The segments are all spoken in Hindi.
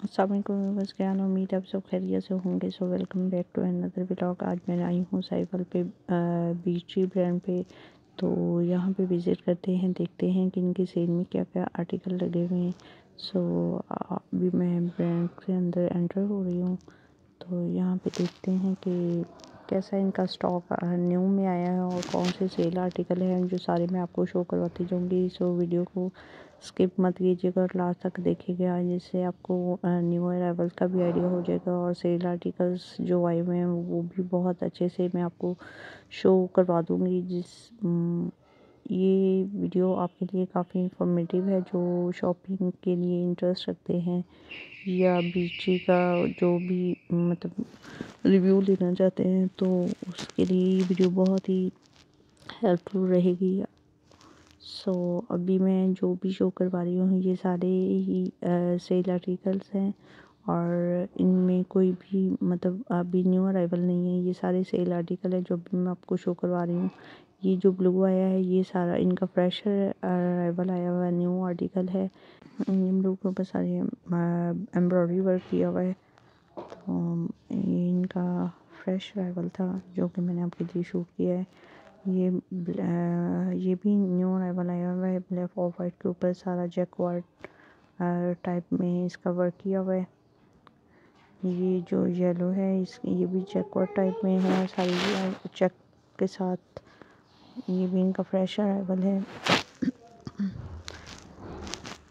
बस क्या उम्मीद आप सब खैरियत से होंगे। So welcome back to another blog आज मैं आई हूँ साइकिल पे बीची ब्रांड पे। तो यहाँ पे विज़िट करते हैं, देखते हैं कि इनकी सेल में क्या क्या आर्टिकल लगे हुए हैं। सो अभी मैं ब्रांड के अंदर एंटर हो रही हूँ। तो यहाँ पे देखते हैं कि कैसा इनका स्टॉक न्यू में आया है और कौन से सेल आर्टिकल हैं जो सारे मैं आपको शो करवाती जाऊँगी। सो वीडियो को स्किप मत कीजिएगा और लास्ट तक देखिएगा, जिससे आपको न्यू अराइवल का भी आइडिया हो जाएगा और सेल आर्टिकल्स जो आए हुए हैं, वो भी बहुत अच्छे से मैं आपको शो करवा दूँगी, जिस ये वीडियो आपके लिए काफ़ी इंफॉर्मेटिव है, जो शॉपिंग के लिए इंटरेस्ट रखते हैं, या बीची का जो भी मतलब रिव्यू लेना चाहते हैं तो उसके लिए ये वीडियो बहुत ही हेल्पफुल रहेगी। सो अभी मैं जो भी शो करवा रही हूँ, ये सारे ही सेल आर्टिकल्स हैं और इनमें कोई भी मतलब अभी न्यू अराइवल नहीं है, ये सारे सेल आर्टिकल हैं जो भी मैं आपको शो करवा रही हूँ। ये जो ब्लू आया है, ये सारा, इनका फ्रेश अराइवल आया हुआ है न्यू आर्टिकल है। इन ब्लू के ऊपर सारे एम्ब्रॉयडरी वर्क किया हुआ है। तो ये इनका फ्रेश अराइवल था, जो कि मैंने आपके लिए शो किया है। ये ये भी न्यू अराइवल आया हुआ है, ब्लैक ऑफ़ वाइट के ऊपर सारा जैकवार्ड टाइप में इसका वर्क किया हुआ है। ये जो येलो है, इस, ये भी जैकवार्ड टाइप में है, सारी चेक के साथ, ये भी इनका फ्रेश अराइवल है।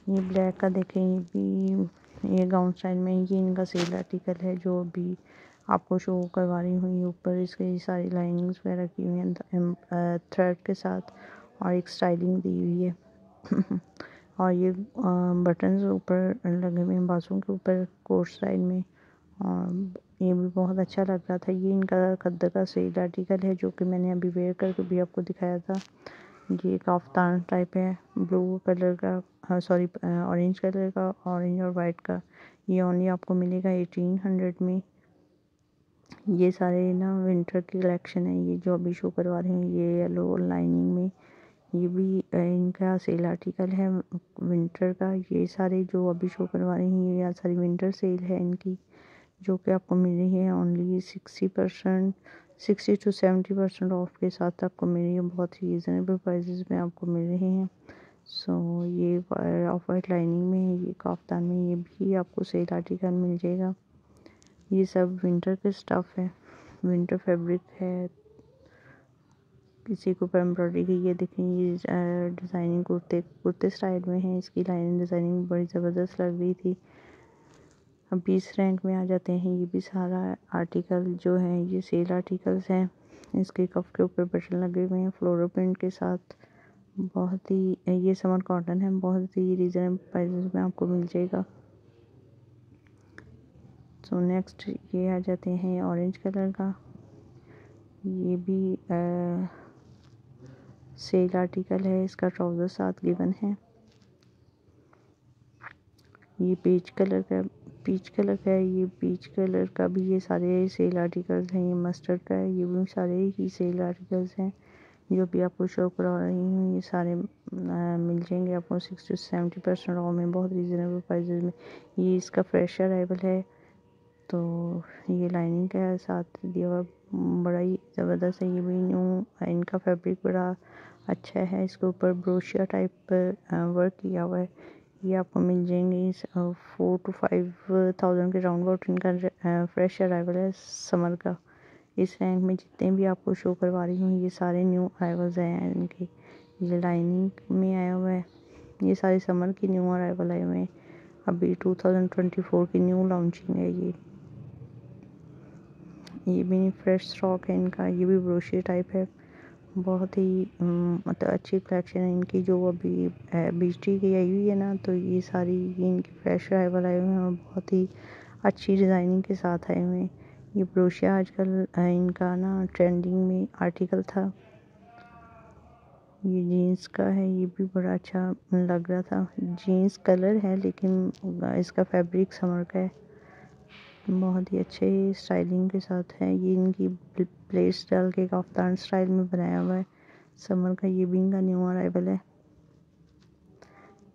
ये ब्लैक का देखें, ये भी, ये गाउन स्टाइल में ये इनका सेल आर्टिकल है, जो भी आपको शो करवा रही हूँ ये ऊपर इसके सारी लाइनिंग्स वगैरह की हुई हैं थ्रेड के साथ और एक स्टाइलिंग दी हुई है। और ये बटन्स ऊपर लगे हुए हैं, बाजू के ऊपर कोट साइड में। और ये भी बहुत अच्छा लग रहा था। ये इनका कद्दर का सेल आर्टिकल है जो कि मैंने अभी वेयर करके भी आपको दिखाया था। ये एक काफ्तान टाइप है ब्लू कलर का सॉरी ऑरेंज कलर का ऑरेंज और वाइट का। ये ओनली आपको मिलेगा एटीन हंड्रेड में। ये सारे ना विंटर की कलेक्शन है ये जो अभी शो करवा रहे हैं ये येलो लाइनिंग में ये भी इनका सेल आर्टिकल है विंटर का ये सारे जो अभी शो करवा रहे हैं ये सारी विंटर सेल है इनकी जो कि आपको मिल रही है only sixty percent sixty to seventy percent off के साथ आपको मिल रही है बहुत ही रीज़नेबल प्राइजेस में आपको मिल रहे हैं। सो so, ये ऑफ़ वाइट लाइनिंग में ये काफ्तान में ये भी आपको सेल आर्टिकल मिल जाएगा। ये सब विंटर के स्टफ़ है। विंटर फैब्रिक है। किसी को ऊपर एम्ब्रॉयडरी की ये देखें, ये डिज़ाइनिंग कुर्ते कुर्ते स्टाइल में है। इसकी लाइनिंग डिज़ाइनिंग बड़ी ज़बरदस्त लग रही थी। अब बीस रैंक में आ जाते हैं। ये भी सारा आर्टिकल जो है, ये सेल आर्टिकल्स हैं। इसके कफ के ऊपर बटन लगे हुए हैं फ्लोरल प्रिंट के साथ। बहुत ही, ये समर कॉटन है। बहुत ही रीज़नेबल प्राइस में आपको मिल जाएगा। सो नेक्स्ट ये आ जाते हैं ऑरेंज कलर का। ये भी आ, सेल आर्टिकल है इसका ट्राउज़र साथ गिवन है। ये पीच कलर का पीच कलर का है ये पीच कलर का भी ये सारे सेल आर्टिकल्स हैं ये मस्टर्ड का है ये भी सारे ही सेल आर्टिकल्स हैं। जो भी आपको शो करा रही हूँ ये सारे आ, मिल जाएँगे आपको sixty to seventy percent off में बहुत रीज़नेबल प्राइजेज में। ये इसका फ्रेश अराइवल है। तो ये लाइनिंग के साथ दिया हुआ बड़ा ही ज़बरदस्त है। ये भी न्यू इनका फैब्रिक बड़ा अच्छा है। इसके ऊपर ब्रोशिया टाइप वर्क किया हुआ है। ये आपको मिल जाएँगे फोर टू फाइव थाउज़ेंड के राउंड अबाउट इनका फ्रेश अराइवल है समर का। इस रैंक में जितने भी आपको शो करवा रही हूँ, ये सारे न्यू अराइवल्स हैं इनके। ये लाइनिंग में आया हुआ है। ये सारे समर की न्यू अराइवल आए हुए हैं। अभी 2024 की न्यू लॉन्चिंग है ये। ये भी फ्रेश स्टॉक है इनका, ये भी ब्रोशे टाइप है। बहुत ही मतलब अच्छी कलेक्शन है इनकी, जो अभी बिजली की आई हुई है ना तो ये सारी इनकी फ्रेश अराइवल आए हुए हैं और बहुत ही अच्छी डिज़ाइनिंग के साथ आए हुए हैं। ये ब्रोशिया आजकल इनका ना ट्रेंडिंग में आर्टिकल था। ये जीन्स का है, ये भी बड़ा अच्छा लग रहा था। जीन्स कलर है, लेकिन इसका फैब्रिक समर का है। बहुत ही अच्छे स्टाइलिंग के साथ है। ये इनकी प्लेस डाल के काफ्तान स्टाइल में बनाया हुआ है। समर का ये भी इनका न्यू अराइवल है।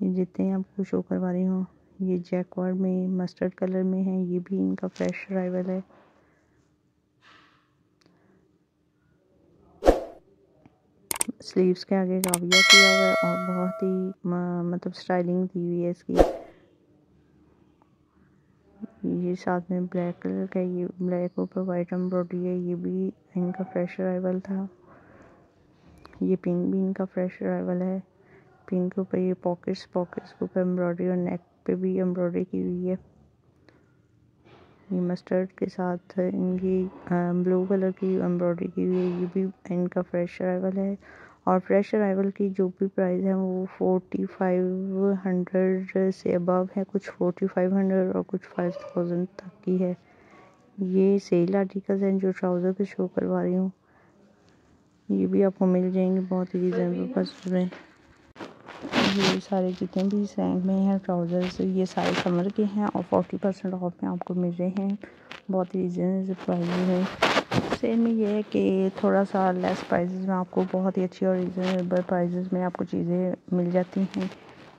ये जितने आपको शो करवा रही हूँ, ये जैकवार में मस्टर्ड कलर में है, ये भी इनका फ्रेश अराइवल है। स्लीव्स के आगे काविया किया हुआ है और बहुत ही मतलब स्टाइलिंग दी हुई है इसकी। ये साथ में ब्लैक कलर का ये, ब्लैक ऊपर वाइट एम्ब्रॉयडरी है, ये भी इनका फ्रेश अराइवल था। ये पिंक भी इनका फ्रेश अराइवल है। पिंक के ऊपर ये पॉकेट्स पॉकेट्स के ऊपर एम्ब्रॉयडरी और नेक पे भी एम्ब्रॉयडरी की हुई है। ये मस्टर्ड के साथ इनकी ब्लू कलर की एम्ब्रॉयडरी की हुई है, ये भी इनका फ्रेश अराइवल है। और फ्रेश अराइवल की जो भी प्राइस है वो फोर्टी फाइव हंड्रेड से अबव है। कुछ फोर्टी फाइव हंड्रेड और कुछ फाइव थाउज़ेंड तक की है। ये सेल आर्टिकल्स हैं जो ट्राउज़र पे शो करवा रही हूँ। ये भी आपको मिल जाएँगे बहुत ही रिजनेबल प्राइस में ये सारे जितने भी सैंग में हैं ट्राउज़र्स ये सारे समर के हैं और फोर्टी परसेंट ऑफ़ में आपको मिल रहे हैं। बहुत ही रिजनेबल प्राइस में सेल में ये है कि थोड़ा सा लेस प्राइसेस में आपको बहुत ही अच्छी और रिजनेबल प्राइसेस में आपको चीज़ें मिल जाती हैं।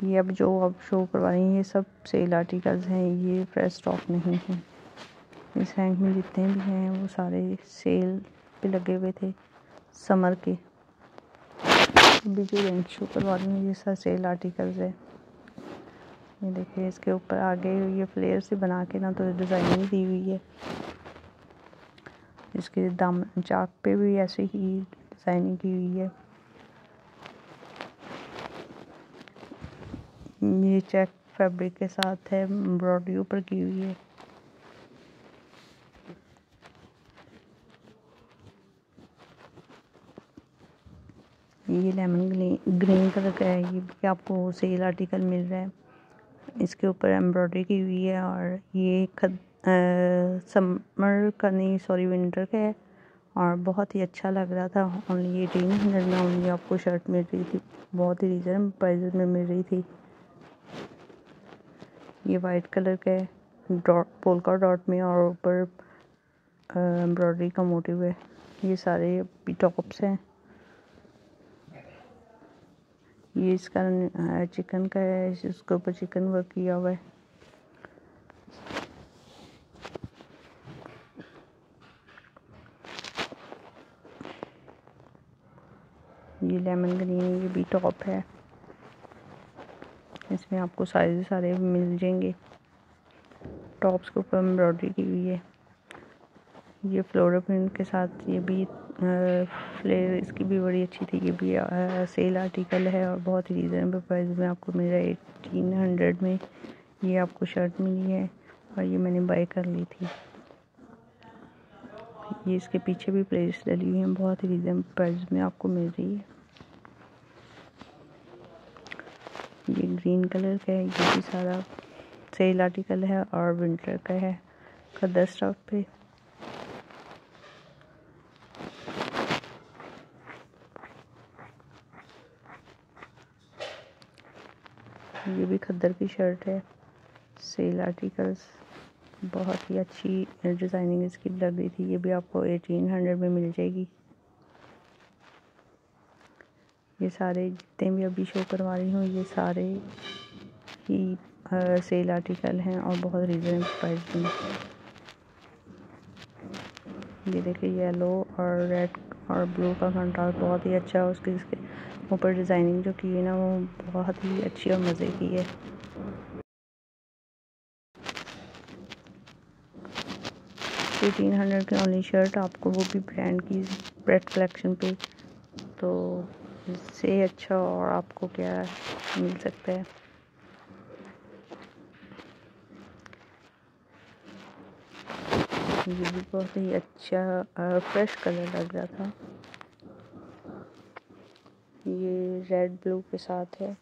ये अब जो अब शो करवा रही हैं, ये सब सेल आर्टिकल्स हैं, ये फ्रेश स्टॉक नहीं है। इस रैंक में जितने भी हैं, वो सारे सेल पे लगे हुए थे समर के। अभी जो रेंज शो करवा रही हूँ, ये सब सेल आर्टिकल्स है। ये देखिए, इसके ऊपर आगे ये फ्लेयर से बना के ना तो डिज़ाइनिंग दी हुई है। इसके दाम चाक पे भी ऐसे ही डिज़ाइनिंग की हुई है। ये चेक फैब्रिक के साथ है एम्ब्रॉयडरी ऊपर की हुई है। ये लेमन ग्रीन कलर का है, ये भी आपको सेल आर्टिकल मिल रहा है। इसके ऊपर एम्ब्रॉयडरी की हुई है और ये खद समर का नहीं सॉरी विंटर का है। और बहुत ही अच्छा लग रहा था। ओनली एटीन हंड्रेड में ओनली आपको शर्ट मिल रही थी। बहुत ही रीजन प्राइस में मिल रही थी। ये वाइट कलर का है। डॉट पोलका डॉट में और ऊपर एम्ब्रॉयडरी का मोटिव है। ये सारे टॉप्स हैं। ये इसका चिकन का है। इसके ऊपर चिकन वर्क किया हुआ है ये लेमन ग्रीन ये भी टॉप है। इसमें आपको साइज़ सारे मिल जाएँगे। टॉप्स के ऊपर एम्ब्रॉयडरी की हुई है। ये फ्लोरल प्रिंट के साथ ये भी फ्लेयर इसकी भी बड़ी अच्छी थी ये भी आ, सेल आर्टिकल है और बहुत ही रीज़नेबल प्राइस में आपको मिल रहा है। एटीन हंड्रेड में ये आपको शर्ट मिली है और ये मैंने बाय कर ली थी। ये इसके पीछे भी प्लेस डली हुई है बहुत ही रीजनेबल प्राइस में आपको मिल रही है। ये ग्रीन कलर का है, ये भी सारा सेल आर्टिकल है और विंटर का है खदर स्टॉक पे। ये भी खद्दर की शर्ट है सेल आर्टिकल्स बहुत ही अच्छी डिज़ाइनिंग इसकी लग रही थी, ये भी आपको एटीन हंड्रेड में मिल जाएगी। ये सारे जितने भी अभी शो करवा रही हूँ, ये सारे ही सेल आर्टिकल हैं और बहुत रीज़नेबल प्राइस में ये देखिए येलो और रेड और ब्लू का कंट्रास्ट बहुत ही अच्छा है, उसके, इसके ऊपर डिज़ाइनिंग जो की है ना, वो बहुत ही अच्छी और मज़े की है। एटीन हंड्रेड की ओनली शर्ट आपको वो भी ब्रांड की ब्रेड कलेक्शन पे तो इससे अच्छा और आपको क्या मिल सकता है? ये भी बहुत ही अच्छा फ्रेश कलर लग रहा था। ये रेड ब्लू के साथ है।